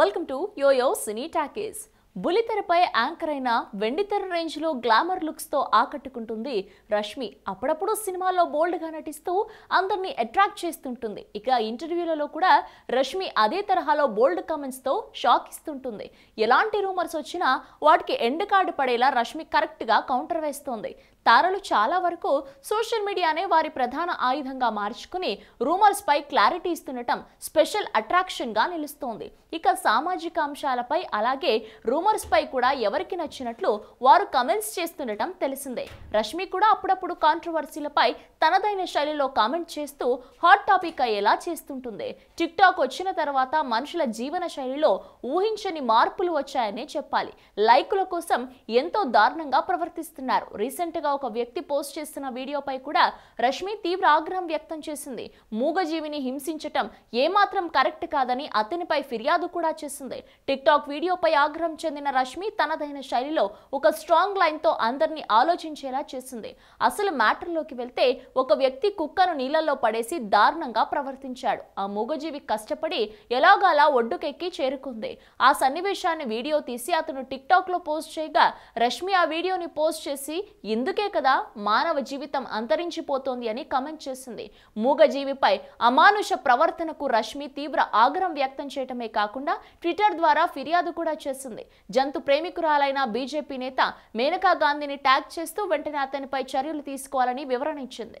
Welcome to YoYo cine talkies. బులితెరపై anchor అయిన వెండితెర రేంజ్లో గ్లామర్ లుక్స్తో ఆకట్టుకుంటుంది రష్మి. అప్పుడప్పుడు సినిమాల్లో బోల్డ్గా నటిస్తూ అందరినీ అట్రాక్ట్ చేస్తుంటుంది. ఇక ఇంటర్వ్యూలలో కూడా రష్మి అదే తరహాలో బోల్డ్ కామెంట్స్తో షాక్ ఇస్తుంటుంది. ఎలాంటి రూమర్స్ వచ్చినా వాటికి ఎండ్ కార్డు పడేలా రష్మి కరెక్ట్గా కౌంటర్ వేస్తోంది. తారలు చాలా వరకు సోషల్ మీడియానే వారి ప్రధాన ఆయుధంగా మార్చుకుని రూమర్స్పై క్లారిటీ ఇస్తుండటం స్పెషల్ అట్రాక్షన్గా నిలుస్తోంది. ఇక సామాజిక అంశాలపై అలాగే రూమర్స్పై కూడా ఎవరికి నచ్చినట్లు వారు కమెంట్స్ చేస్తుండటం తెలిసిందే. రష్మి కూడా అప్పుడప్పుడు కాంట్రవర్సీలపై తనదైన శైలిలో కామెంట్ చేస్తూ హాట్ టాపిక్ అయ్యేలా చేస్తుంటుంది. టిక్ టాక్ వచ్చిన తర్వాత మనుషుల జీవన శైలిలో ఊహించని మార్పులు వచ్చాయనే చెప్పాలి. లైకుల కోసం ఎంతో దారుణంగా ప్రవర్తిస్తున్నారు. రీసెంట్గా గా ఒక వ్యక్తి పోస్ట్ చేస్తున్న వీడియోపై కూడా రష్మి తీవ్ర ఆగ్రహం వ్యక్తం చేసింది. మూగజీవిని హింసించటం ఏమాత్రం కరెక్ట్ కాదని అతనిపై ఫిర్యాదు కూడా చేసింది. టిక్టాక్ వీడియోపై ఆగ్రహం చెందిన రష్మి తనదైన శైలిలో ఒక స్ట్రాంగ్ లైన్తో అందరినీ ఆలోచించేలా చేసింది. అసలు మ్యాటర్లోకి వెళ్తే ఒక వ్యక్తి కుక్కను నీళ్ళలో పడేసి దారుణంగా ప్రవర్తించాడు. ఆ మూగజీవి కష్టపడి ఎలాగలా ఒడ్డుకెక్కి చేరుకుంది. ఆ సన్నివేశాన్ని వీడియో తీసి అతను టిక్టాక్లో లో పోస్ట్ చేయగా రష్మి ఆ వీడియోని పోస్ట్ చేసి అందుకే కదా మానవ జీవితం అంతరించిపోతోంది అని కమెంట్ చేసింది. మూగజీవిపై అమానుష ప్రవర్తనకు రష్మి తీవ్ర ఆగ్రహం వ్యక్తం చేయటమే కాకుండా ట్విట్టర్ ద్వారా ఫిర్యాదు కూడా చేసింది. జంతు ప్రేమికురాలైన బీజేపీ నేత మేనకా గాంధీని ట్యాగ్ చేస్తూ వెంటనే అతనిపై చర్యలు తీసుకోవాలని వివరణ ఇచ్చింది.